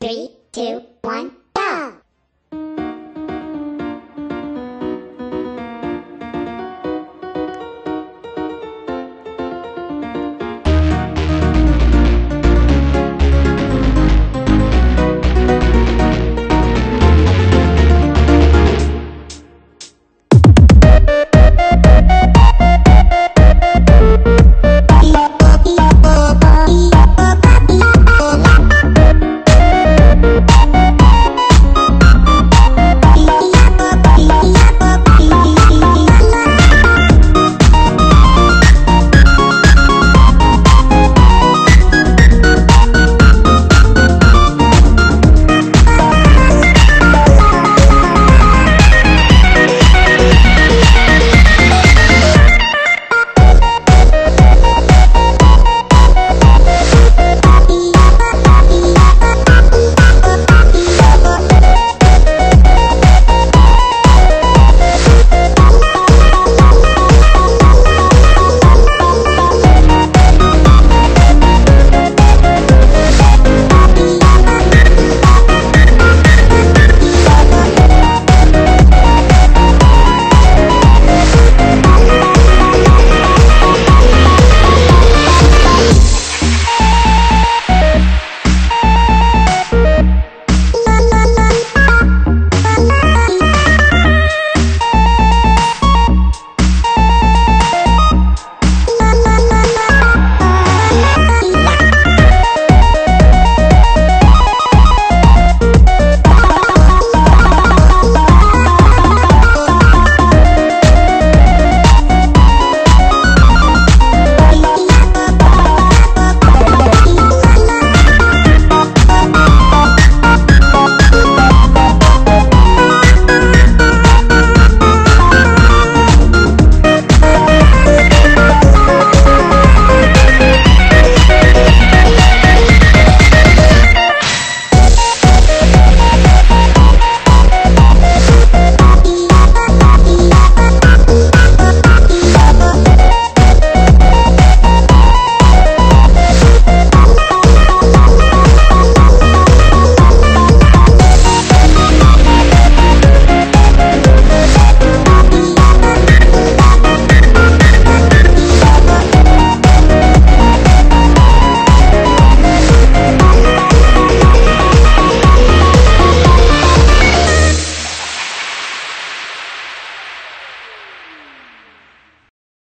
Three, two.